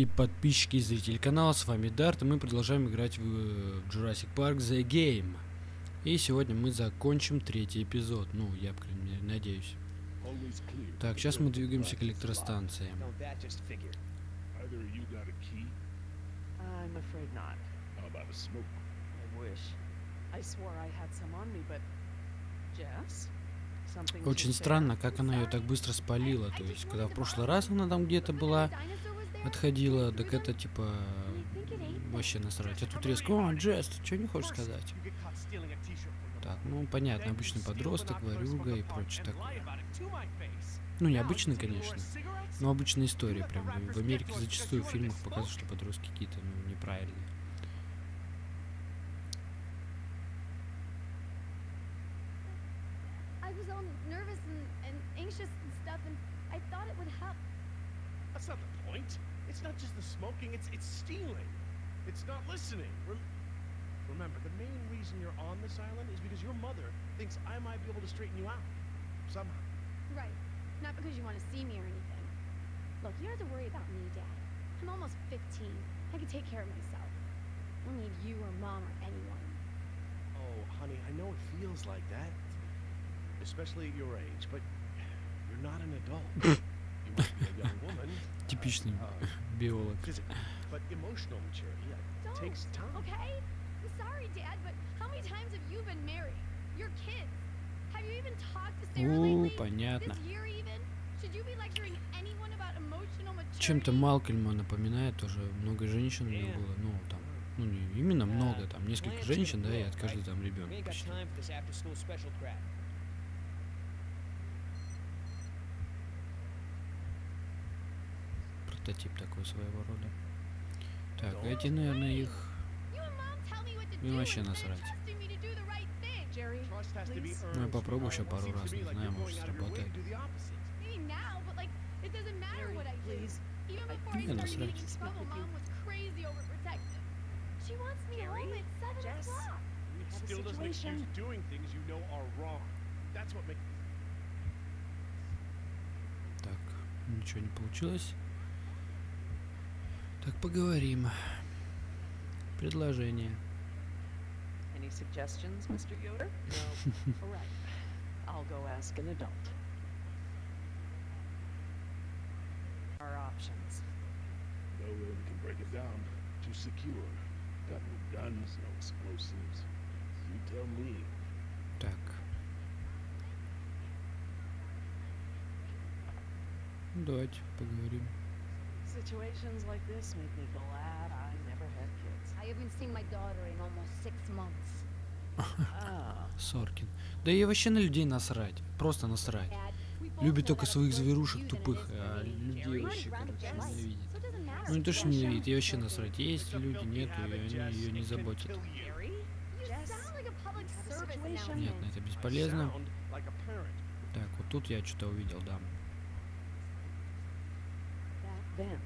и подписчики и зрители канала, с вами Дарт, и мы продолжаем играть в э, Jurassic Park The Game. И сегодня мы закончим третий эпизод, ну, я, по крайней мере, надеюсь. Так, сейчас мы двигаемся к электростанции. Очень странно, как она ее так быстро спалила. То есть, когда в прошлый раз она там где-то была, отходила, так это типа вообще насрать. А тут резко, о, Джесс, ты что не хочешь сказать? Так, ну понятно, обычный подросток, ворюга и прочее такое. Ну, необычный, steal конечно. Но обычная история прям. В Америке зачастую в фильмах показывают, что подростки какие-то ну, неправильные. Nervous and, and anxious and stuff, and I thought it would help. That's not the point. It's not just the smoking, it's it's stealing. It's not listening. Rem- remember, the main reason you're on this island is because your mother thinks I might be able to straighten you out. Somehow. Right. Not because you want to see me or anything. Look, you don't have to worry about me, Dad. I'm almost 15. I can take care of myself. I don't need you or Mom or anyone. Oh, honey, I know it feels like that. Especially at your age, but you're not an adult. uh, Типичный uh, биолог. uh, lately? понятно. Чем-то Малкольма напоминает тоже. Много женщин у него было. Ну, там, ну не именно много, там несколько женщин, да, и от каждой там got почти. Прототип такой своего рода. Так, эти, наверное, их... Им вообще насрать. Ну, я попробую еще пару раз, не знаю, может сработает. to do the opposite. Maybe now, but like, it doesn't matter Jerry, what I do. please. Even I- before I, Yeah, started that's right. getting in Speak trouble, with you. Mom was crazy overprotective. She wants me Jerry? home at 7 Jess? o'clock. We It have a still doesn't excuse situation. doing things you know are wrong. That's what makes Так, ничего не получилось. Так, поговорим. Предложение. Any suggestions, Mr. Yoder? No. All right. I'll go ask an adult. Our options. No way we can break it down. Too secure. Got no guns, no explosives. You tell me. Так. Ну, Давайте поговорим. Situations like this make me glad I never had kids. I haven't seen my daughter in almost six months. Ah, Соркин. Да ей вообще на людей насрать. Просто насрать. Любит только своих зверушек тупых, а людей вообще, короче, ненавидит. Ну не то, что ненавидит, ей вообще насрать. Есть люди, нету, и они ее не заботят. Понятно, это бесполезно. Так, вот тут я что-то увидел, да. Vent.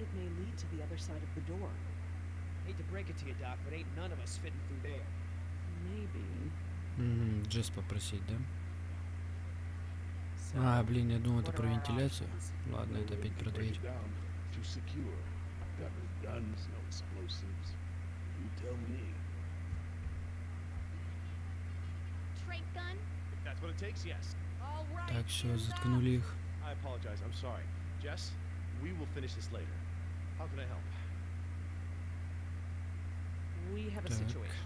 It may lead to the other side of the door. Hate to break it to you, Doc, but ain't none of us fitting through there. Maybe. Мгм, Джесс попросить, да? So, А, блин, я думал, это про вентиляцию. Ладно, это опять про дверь. Так, все, заткнули их. I apologize. I'm sorry. Jess, we will finish this later. How can I help? We have a Так. situation.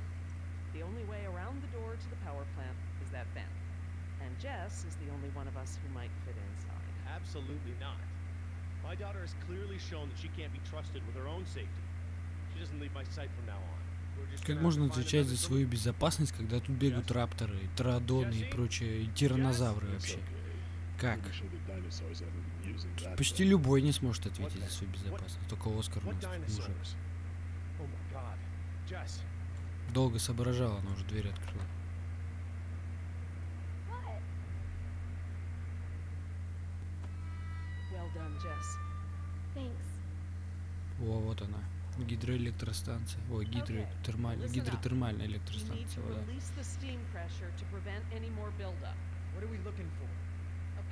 The only way around the door to the power plant is that vent. And Jess is the only one of us who might fit inside. Absolutely not. My daughter has clearly shown that she can't be trusted with her own safety. She doesn't leave my sight from now on. Как можно отвечать за свою безопасность, когда тут бегают рапторы, и тирадоны и прочие, и тиранозавры вообще? Как? Почти любой не сможет ответить за свою безопасность. Только Оскар у нас. Jess, Долго соображала, она уже дверь открыла. О, вот она. Гидроэлектростанция. Ой, up. гидротермальная электростанция, вода.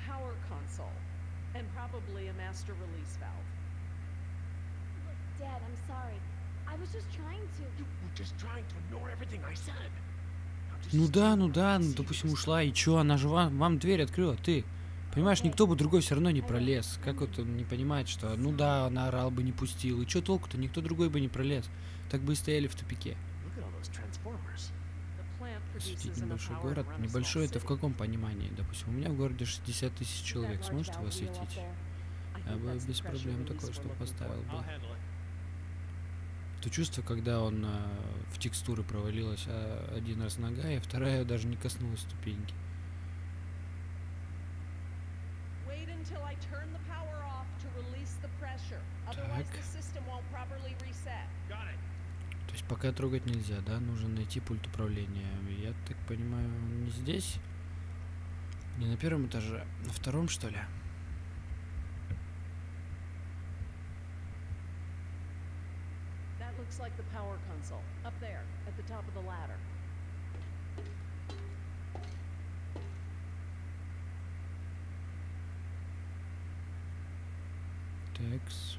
Power console. And probably a master release valve. Dad, I'm sorry. I was just trying to. You were just trying to ignore everything I said. Just Ну да, ну да, ну допустим ушла, и чё, она же вам, вам дверь открыла, ты. Понимаешь, никто бы другой все равно не пролез. Как вот он не понимает, что, ну да, она орал бы, не пустил. И чё толку-то, никто другой бы не пролез. Так бы и стояли в тупике. Look at all those transformers. Enough небольшой город. Небольшой это в каком понимании? Допустим, у меня в городе 60 тысяч человек. Сможете up осветить? Я бы без проблем такое что поставил бы. То чувство, когда он а, в текстуры провалилась а, один раз нога, и вторая даже не коснулась ступеньки. Так. То есть пока трогать нельзя, да? Нужно найти пульт управления. Я так понимаю, он не здесь? Не на первом этаже, на втором, что ли? Looks like the power console. Up there, at the top of the ladder. Такс.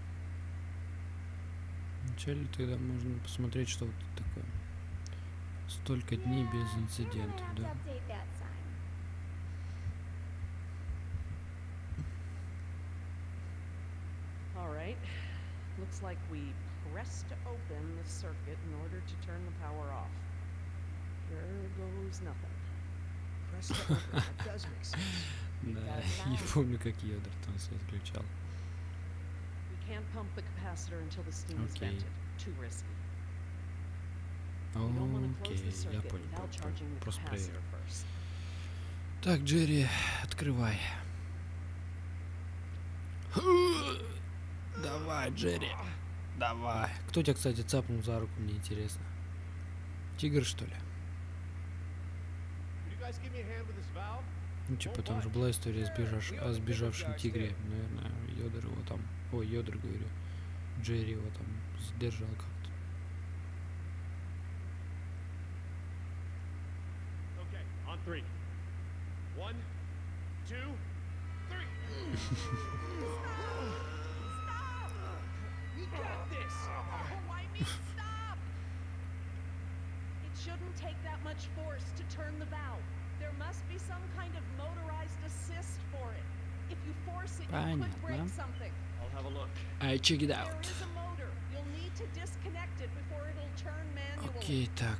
Вначале тогда можно посмотреть, что вот это такое. Столько дней без инцидентов, да. Looks like we pressed open the circuit in order to turn the power off. Here goes nothing. Press to open. That does make sense. Да, не помню, как Йодер там свет включал. Can't pump the capacitor until the steam is vented. Too risky. Окей, я понял. Просто проверю. Так, Джерри, открывай. Давай, Джерри. Давай. Кто тебя, кстати, цапнул за руку, мне интересно. Тигр, что ли? Ну, типа, там же была история сбежавш... о сбежавшем тигре. Наверное, Йодер его там... Ой, Йодер, говорю. Джерри его там сдержал как-то. Okay. One, two! Oh, stop! It shouldn't take that much force to turn the valve. There must be some kind of motorized assist for it. If you force it, you could break Понятно. something. I'll have a look. I check it There out. is a motor. You'll need to disconnect it before it'll turn manually. Окей, так.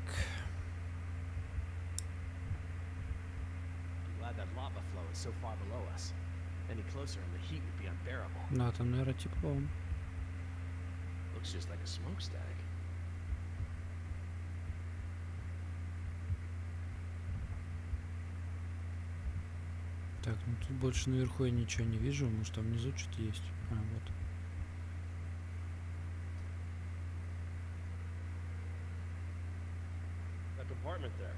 I'm glad that lava flow is so far below us. Any closer and the heat would be unbearable. Да, там, наверное, тепло. Looks just like a smokestack. Так, ну тут больше наверху я ничего не вижу. Может, там внизу что-то есть? А, вот. That compartment there.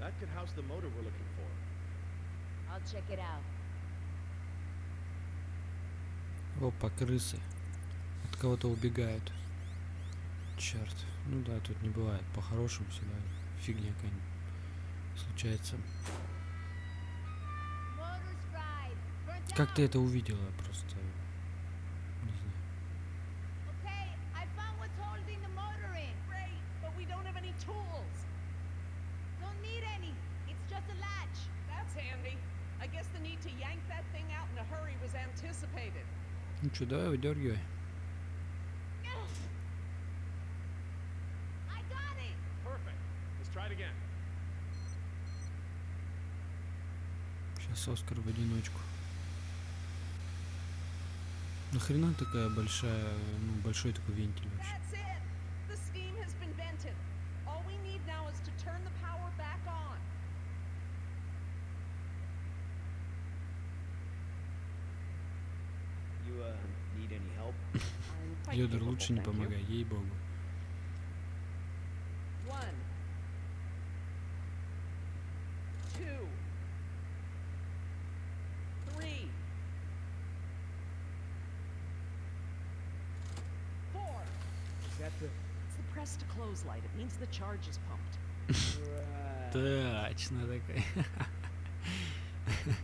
That could house the motor we're looking for. I'll check it out. Опа, крысы. От кого-то убегают. Черт. Ну да, тут не бывает. По-хорошему всегда фигня какая-нибудь случается. Как ты это увидела? Просто... Ну что, давай выдергивай. Сейчас Оскар в одиночку. Нахрена такая большая, ну, большой такой вентиль вообще? That's it. The steam has press to close light. It means the charge is pumped. Right. Точно такой. I'm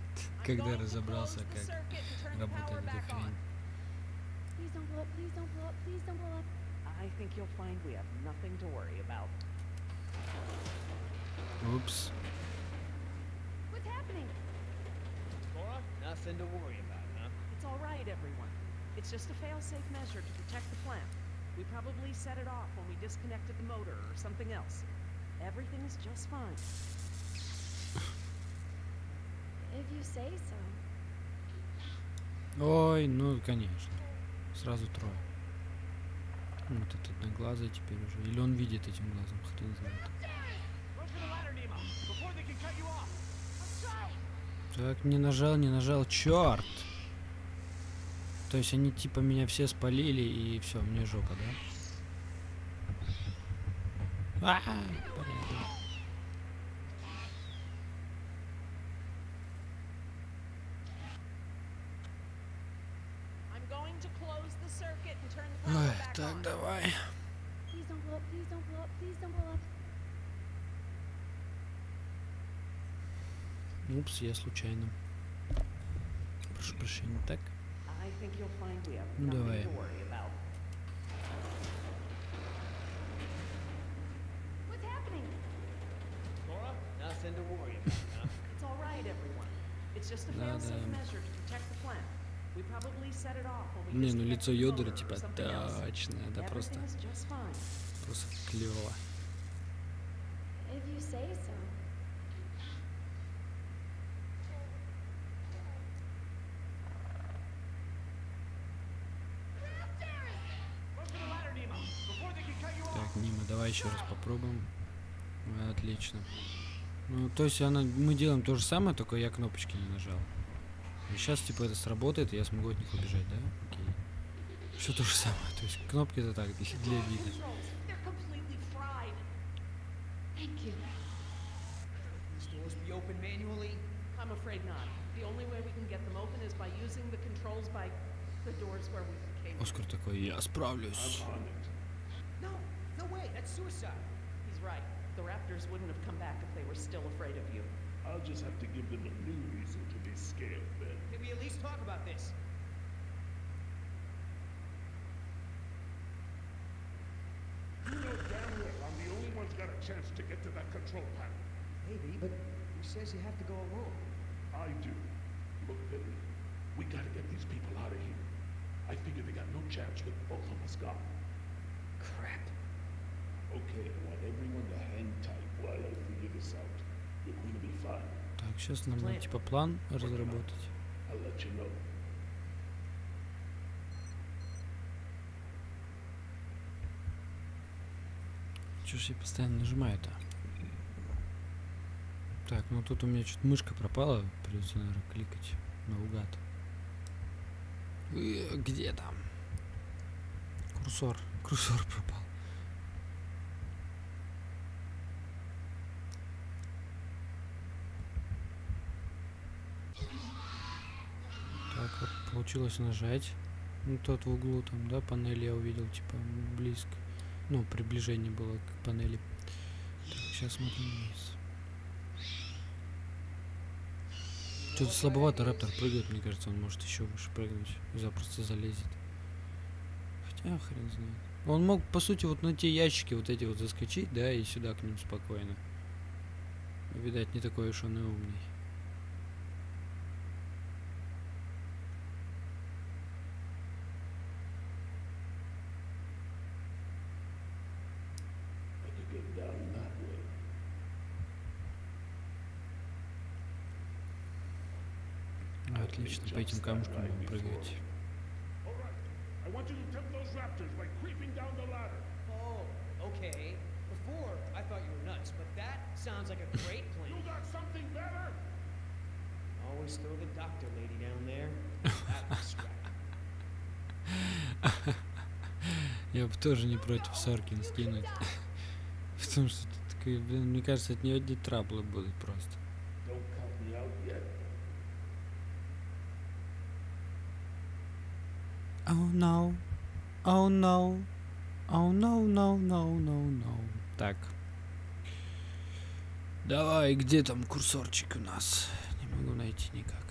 Когда going to разобрался, close the как circuit and turn the работает power эта back on. хрень. Please don't blow up. Please don't blow up. Please don't blow up. I think you'll find we have nothing to worry about. Упс. What's happening? Laura? Nothing to worry about, huh? It's all right, everyone. It's just a fail-safe measure to protect the plant. We probably set it off when we disconnected the motor or something else. Everything is just fine. If you say so. Ой, ну конечно. Сразу трое. Ну, Вот этот одноглазый теперь уже. Или он видит этим глазом, хрен знает. Так, не нажал, не нажал, черт! То есть они типа меня все спалили и все, мне жопа, да? А, the power Ой, так, давай. Упс, я случайно. Прошу прощения, так? Ну, давай. Да, да. measure to protect the plant. We probably set it off when we Не, ну лицо or типа something else. точно, это просто, просто клево. If you say so. Run for the ladder, Nemo, before they can cut you off. Так, Нима, давай еще раз попробуем. Отлично. Ну, то есть она, мы делаем то же самое, только я кнопочки не нажал. И сейчас, типа, это сработает, и я смогу от них убежать, да? Окей. Все то же самое. То есть кнопки это так, для, для вида. Controls, they're completely fried. Thank you. These doors be open manually? I'm afraid not. The only way we can get them open is by using the controls by the doors where we came. in. Оскар такой, я справлюсь. No, no way, that's suicide. He's right. The Raptors wouldn't have come back if they were still afraid of you. I'll just have to give them a new reason to be scared, Ben. Can we at least talk about this? You know damn well I'm the only one's got a chance to get to that control panel. Maybe, but who says you have to go alone? I do. Look, Billy, we gotta get these people out of here. I figure they got no chance with both of us gone. Crap. Так, сейчас нам надо, типа, план разработать. Чё ж я постоянно нажимаю-то? Так, ну тут у меня что-то мышка пропала. Придется, наверное, кликать наугад. Э, Где там? Курсор. Курсор пропал. Так, вот получилось нажать. Ну, тот в углу там, да, панель я увидел, типа, близко. Ну, приближение было к панели. Так, сейчас смотрим вниз. Что-то слабовато Раптор прыгает, мне кажется, он может еще выше прыгнуть. Запросто залезет. Хотя хрен знает. Он мог, по сути, вот на те ящики вот эти вот заскочить, да, и сюда к ним спокойно. Видать, не такой уж он и умный. I could get down that way. Отлично, по этим камушкам будем прыгать. All right. I want you to tempt those raptors by creeping down the ladder. Oh, okay. Before, I down there. That was scrappy. Я бы тоже не против Соркин скинуть. Потому что блин, мне кажется, от нее траблы будут просто. Oh no. Oh no. Oh no, no, no, no, no. Так. Давай, где там курсорчик у нас? Не могу найти никак.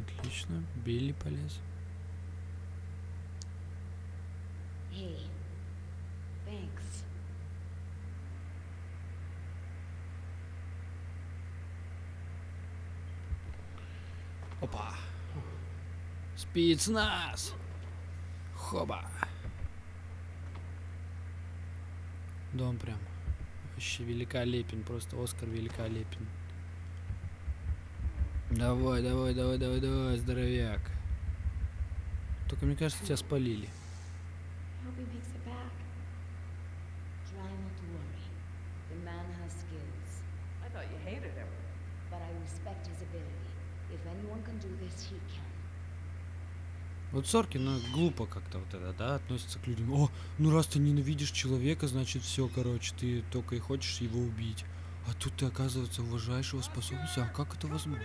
Отлично, Билли полез. Hey, thanks. Опа. Спецназ. Хоба. Дом прям. Вообще великолепен. Просто Оскар великолепен. Давай, давай, давай, давай, давай, здоровяк. Только мне кажется, тебя спалили. I but respect his ability. If anyone can do this, he can. Вот Соркин, ну, глупо как-то вот это, да, относится к людям. О, ну раз ты ненавидишь человека, значит все, короче, ты только и хочешь его убить. А тут ты, оказывается, уважаешь его способности. А как это возможно?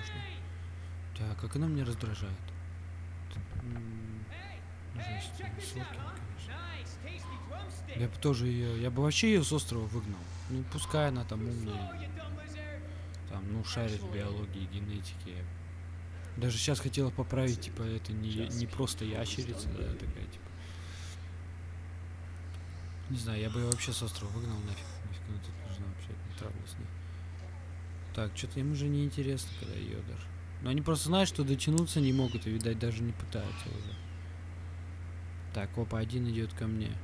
Да, как она меня раздражает. Жесть, Соркин, конечно. Я бы тоже ее, я бы вообще ее с острова выгнал. Ну, пускай она там умная, там, ну, шарит в биологии, генетике. Даже сейчас хотела поправить, типа, это не, не просто ящерица, да, такая, типа. Не знаю, я бы ее вообще с острова выгнал нафиг. Нафиг она тут нужна вообще, не травлю с ней. Так, что-то им уже не интересно, когда Йодер. Но они просто знают, что дотянуться не могут, и, видать, даже не пытаются уже. Так, опа, один идет ко мне.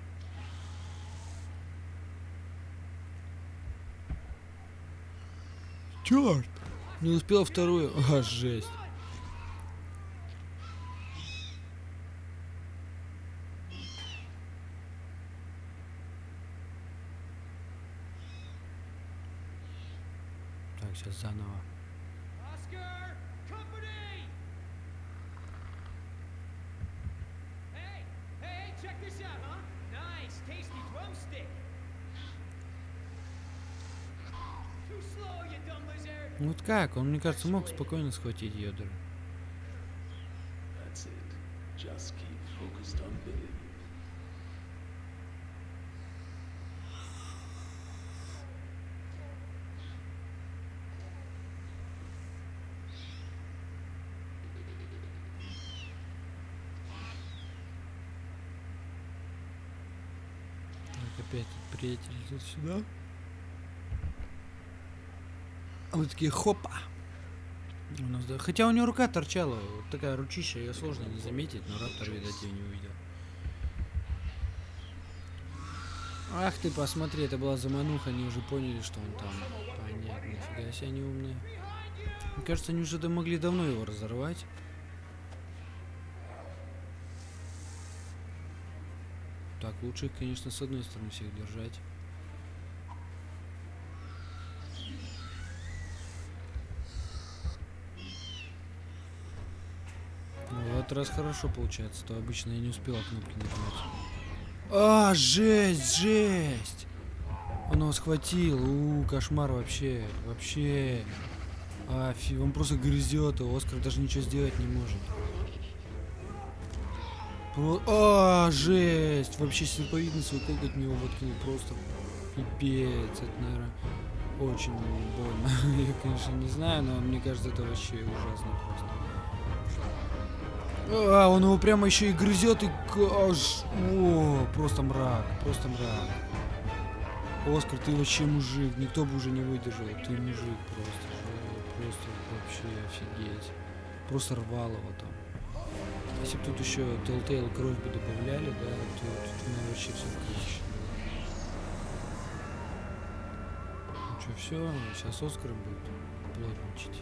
Черт! Не успел вторую. А, жесть. Так, сейчас заново. Oscar! Company! Hey! Hey, check this out, huh? Nice, tasty drumstick! Too slow, you dumb lizard! Ну вот как? Он, мне кажется, мог спокойно схватить Йодера. That's it. Just keep focused on Billy. Так, опять тут идет сюда. А вот такие хопа. У нас, да. Хотя у него рука торчала, вот такая ручища, ее сложно не заметить, но Раптор, видать, ее не увидел. Ах ты, посмотри, это была замануха, они уже поняли, что он там. Понятно, нифига себе они умные. Мне кажется, они уже могли давно его разорвать. Так, лучше конечно, с одной стороны всех держать. Ну, в этот раз хорошо получается, то обычно я не успела кнопки нажимать. А, жесть, жесть! Он его схватил, у, кошмар вообще, вообще. А, фи, он просто грызет, и Оскар даже ничего сделать не может. Про... А, жесть! Вообще слеповидный свой коготь него воткнул просто пипец. Это, наверное, очень больно. Я, конечно, не знаю, но мне кажется, это вообще ужасно просто. А, он его прямо еще и грызет и аж... О, просто мрак, просто мрак. Оскар, ты вообще мужик, никто бы уже не выдержал. Ты мужик просто, просто вообще офигеть. Просто рвал его там. Если бы тут еще Telltale кровь бы добавляли, да, то тут ну, вообще все круче. Ну что, все, сейчас Оскар будет плотничать.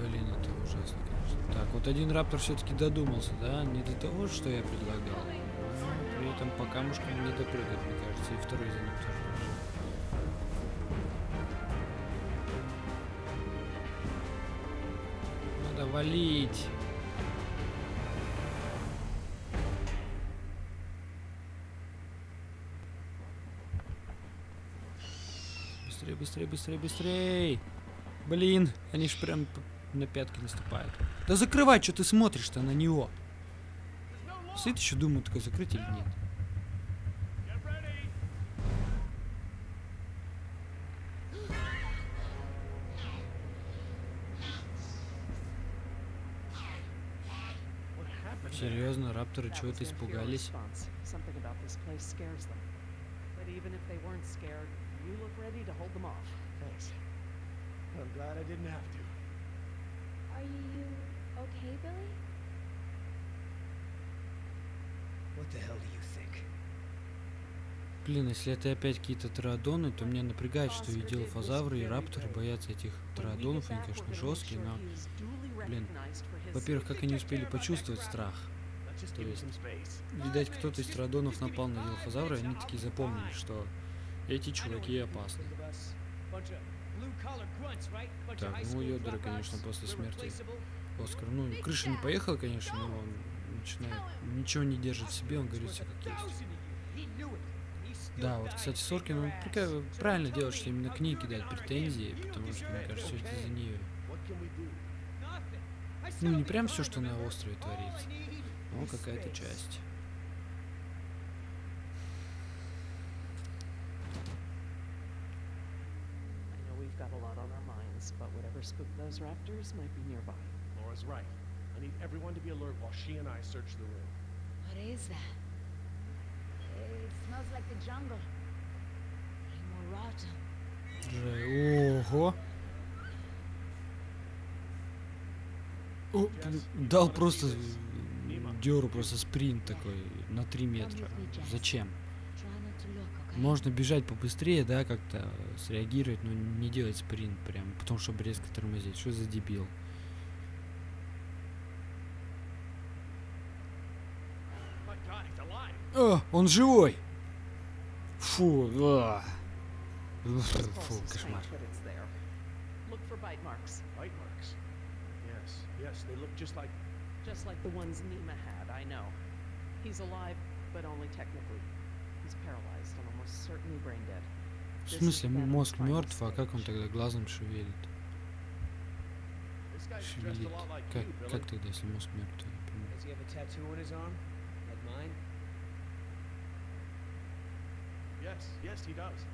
Блин, это ужасно, конечно. Так, вот один раптор все-таки додумался, да, не до того, что я предлагал. но при этом по камушкам не допрыгать, мне кажется, и второй за ним тоже. Надо валить. Быстрее, быстрее, быстрее, быстрее. Блин, они ж прям на пятки наступают. Да закрывай, что ты смотришь-то на него? Сидит еще думаю, такой закрыть или нет. Серьезно, рапторы чего-то испугались? I'm glad I didn't have to. Are you okay, Billy? What the hell do you think? Блин, если это опять какие-то траодоны, то меня напрягает, что и дилофазавры, и рапторы боятся этих траодонов, они, конечно, жесткие, но, блин, во-первых, как они успели почувствовать страх? То есть. Видать, кто-то из траодонов напал на дилофазавра, и они такие запомнили, что эти чуваки опасны. Так, ну dropouts, конечно, после смерти. Оскар, ну, крыша не поехала, конечно, но он начинает, ничего не держит в себе, он говорит все как есть. Да, вот, кстати, Соркин, он правильно делает, что именно к ней кидает претензии, потому что, мне кажется, все это из-за нее. Ну, не прям все, что на острове творится, но какая-то часть. I know we've got a lot on our whatever spooked those raptors might be nearby. Laura's right. I need everyone to be alert while she and I search the room. What is that? It smells like the jungle. Ого! О, дал просто деру, просто спринт такой на 3 метра. Зачем? Можно бежать побыстрее, да, как-то среагировать, но не делать спринт прям, потому что резко тормозить. Что за дебил? О, он живой! Фу, а. Фу, кошмар. just like the ones Nima had, I know. He's alive, but only technically. В смысле, мозг мертв, а как он тогда глазом шевелит? Шевелит. a lot like Как, как тогда, если мозг мертв? Я не понимаю. Does he have a tattoo on his arm? Like mine? Yes, yes, he does.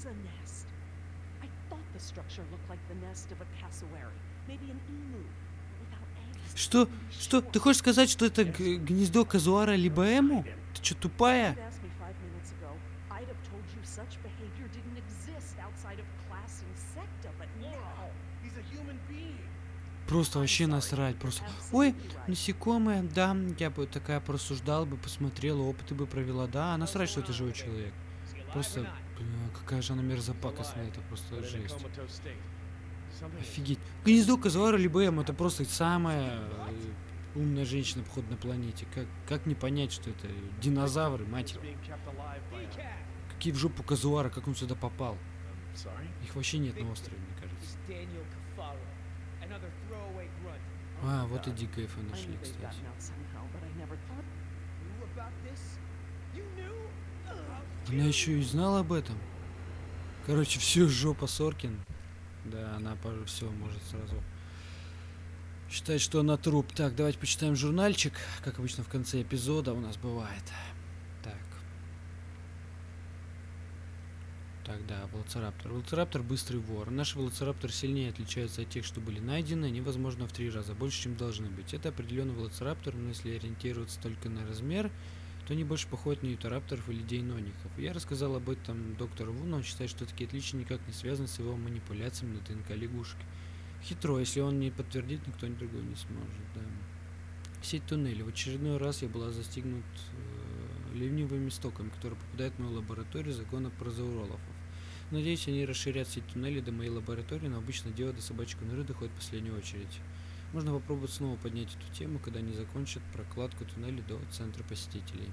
Is a nest. I thought the structure looked like the nest of a cassowary, maybe an emu, but without eggs. Что? Что? Ты хочешь сказать, что это гнездо казуара либо эму? Ты что, тупая? Просто вообще насрать, просто. Ой, насекомое, да, я бы такая порассуждала бы, посмотрела, опыты бы провела, да, а насрать, что это живой человек. Просто? Бля, какая же она мерзопакостная, это просто жесть. Офигеть. Гнездо казуара либо эм, это просто самая э, умная женщина, походу, на планете. Как, как не понять, что это динозавры, мать его. Какие в жопу казуара, как он сюда попал? Их вообще нет на острове, мне кажется. А, вот и Дикайфа I нашли, кстати. Она еще и знала об этом. Короче, все жопа Соркин. Да, она все может сразу считать, что она труп. Так, давайте почитаем журнальчик, как обычно в конце эпизода у нас бывает. Так. Так, да, Велоцираптор. Велоцираптор быстрый вор. Наши Велоцирапторы сильнее отличаются от тех, что были найдены, они, возможно, в три раза больше, чем должны быть. Это определенный Велоцираптор, но если ориентироваться только на размер, то они больше походят на юторапторов или дейноников. Я рассказал об этом доктору Ву, но он считает, что такие отличия никак не связаны с его манипуляциями на ДНК лягушки. Хитро, если он не подтвердит, никто ни другой не сможет, да. Сеть туннелей. В очередной раз я была застигнут э, ливневыми стоками, которые попадают в мою лабораторию закона прозаурологов. Надеюсь, они расширят сеть туннелей до моей лаборатории, но обычно дело до собачьей норы доходит в последнюю очередь. Можно попробовать снова поднять эту тему, когда они закончат прокладку туннелей до центра посетителей.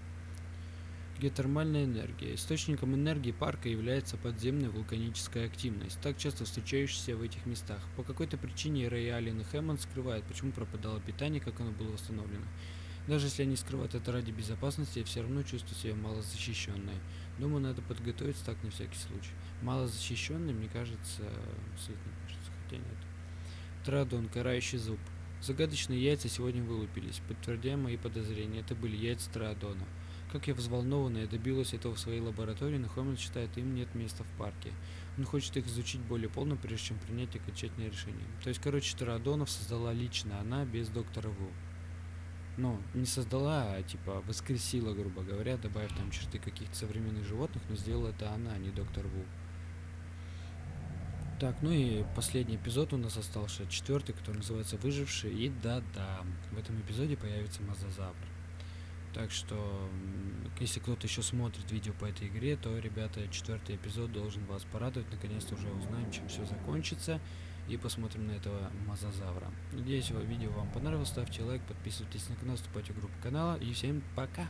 Геотермальная энергия. Источником энергии парка является подземная вулканическая активность, так часто встречающаяся в этих местах. По какой-то причине Рэй и Хэммонд скрывают, почему пропадало питание, как оно было восстановлено. Даже если они скрывают это ради безопасности, я все равно чувствую себя малозащищенной. Думаю, надо подготовиться так на всякий случай. Малозащищенный, мне кажется, Свет не кажется, хотя нет. Традон, карающий зуб. Загадочные яйца сегодня вылупились, подтвердя мои подозрения. Это были яйца Траадона. Как я взволнована, я добилась этого в своей лаборатории, но Хэммонд считает, им нет места в парке. Он хочет их изучить более полно, прежде чем принять окончательное решение. То есть, короче, Траадонов создала лично она, без доктора Ву. Ну, не создала, а типа воскресила, грубо говоря, добавив там черты каких-то современных животных, но сделала это она, а не доктор Ву. Так, ну и последний эпизод у нас остался, четвертый, который называется «Выживший». И да-да, в этом эпизоде появится мозазавр. Так что, если кто-то еще смотрит видео по этой игре, то, ребята, четвертый эпизод должен вас порадовать. Наконец-то уже узнаем, чем все закончится. И посмотрим на этого мозазавра. Надеюсь, видео вам понравилось. Ставьте лайк, подписывайтесь на канал, вступайте в группу канала. И всем пока!